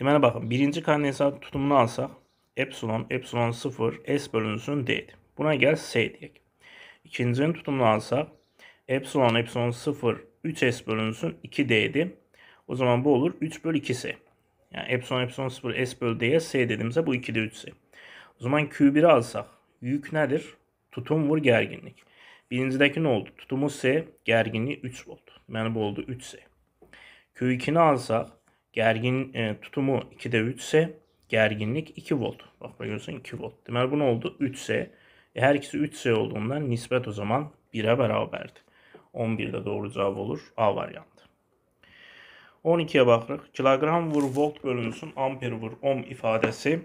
Deməli baxın, birinci kondensat tutumunu alsaq, epsilon, epsilon 0, S bölünsün D. Buna gəl S deyək. İkincinin tutumunu alsaq, epsilon, epsilon 0, 3S bölünsün 2D O zaman bu olur 3 bölü 2S. Yani epsilon, epsilon 0, S bölü D'ye S dedimse bu 2'de 3S. O zaman Q1'i alsaq, yük nedir? Tutum vur gerginlik. Birincideki ne oldu? Tutumu S, gerginliği 3 volt. Yani bu oldu 3S. Q2'ni alsaq, gergin e, tutumu 2'de 3S, gerginlik 2 volt. Bak görüyorsun 2 volt. Deməli bu ne oldu? 3S. E, her ikisi 3S olduğundan nispet o zaman 1'e beraberdi. 11'de doğru cevap olur. A variantı. 12'ye baxırıq. Kilogram vur volt bölünsün amper vur ohm ifadəsi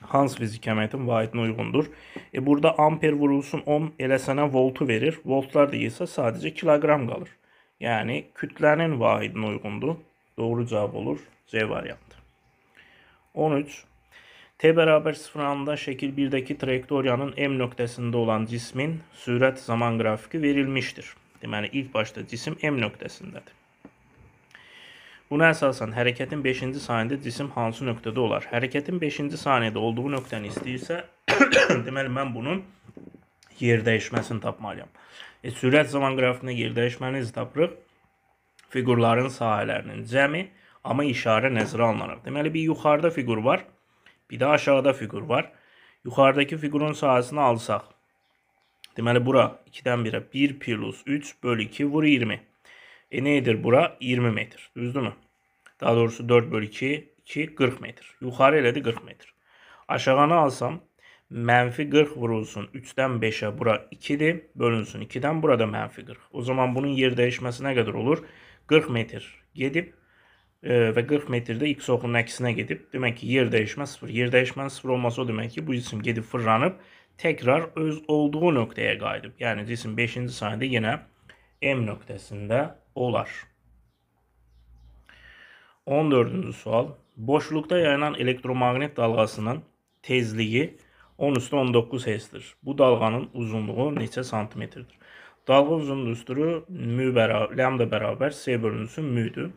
hansı fizik əməliyyatın vahidinə uyğundur? E, burada amper vurulsun ohm elə sənə voltu verir. Voltlar deyilsə sadəcə kilogram qalır. Yəni kütlənin vahidinə uyğundur. Doğru cavab olur C variantı. 13. T bərabər 0 anında şəkil 1-dəki trayektoriyanın M nöqtəsində olan cismin sürət zaman qrafiki verilmişdir. Deməli ilk başda cisim M nöqtəsindədir. Buna əsasən hərəkətin 5-ci saniyədə cisim hansı nöqtədə olar? Hərəkətin 5-ci saniyədə olduğu nöqtəni istəyirsə, deməli mən bunun yer dəyişməsini tapmalıyam. E, sürət zaman qrafikinə yer dəyişməni tapırıq. Fiqurların sahələrinin cəmi, amma işarə nəzərə alınaraq. Deməli bir yuxarıda fiqur var, bir də aşağıda fiqur var. Yuxarıdakı fiqurun sahəsini alsaq, deməli bura 2-dən 1-ə 1 plus 3 bölü 2 vur 20. E nedir bura? 20 metr. Düzdür mü? Daha doğrusu 4 bölü 2, 2 40 metr. Yukarı elədi 40 metr. Aşağına alsam mənfi 40 vurulsun 3'dən 5'ə bura 2'dir. Bölünsün 2'dən burada mənfi 40. O zaman bunun yer dəyişməsi nə qədər olur? 40 metr gedib e, və 40 metrdə x oxunun əksinə gedib. Demək ki, yer dəyişmə 0. Yer dəyişmənin 0 olması o demək ki, bu cisim gedib fırlanıb tekrar öz olduğu nöqtəyə qayıdıb. Yəni cisim 5-ci saniyədə yenə M nöqtəsində olar. 14. sual. Boşlukta yayılan elektromagnet dalgasının tezliği 10 üstü 19 Hz'dir. Bu dalganın uzunluğu neçə santimetrdir? Dalga uzunluğu mü bərabər, lambda bərabər S bölünsün müdür.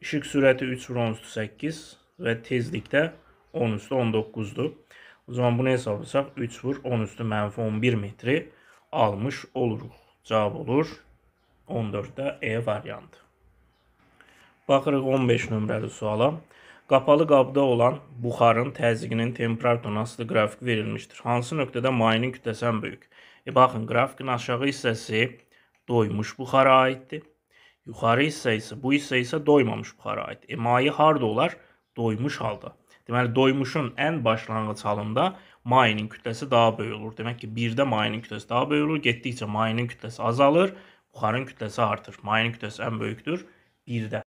Işıq sürəti 3 vur 10 üstü 8 və tezlikdə 10 üstü 19'dur. O zaman bunu hesablasaq 3 vur 10 üstü mənfi 11 metri almış oluruq. Cavab olur 14'də E variantı. Baxırıq 15 nömrəli suala. Qapalı qabda olan buxarın təzyiqinin temperatur asılı qrafik verilmişdir. Hansı nöqtədə mayenin kütləsi ən böyük? E baxın, qrafikin aşağı hissəsi doymuş buxara aiddir. Yuxarı hissə isə bu hissə isə doymamış buxara aiddir. E maye harda olar? Doymuş halda. Deməli doymuşun ən başlanğıc halında mayenin kütləsi daha böyük olur. Demək ki, 1-də mayenin kütləsi daha böyük olur. Getdikcə mayenin kütləsi azalır, buxarın kütləsi artır. Mayenin kütləsi ən böyükdür 1-də.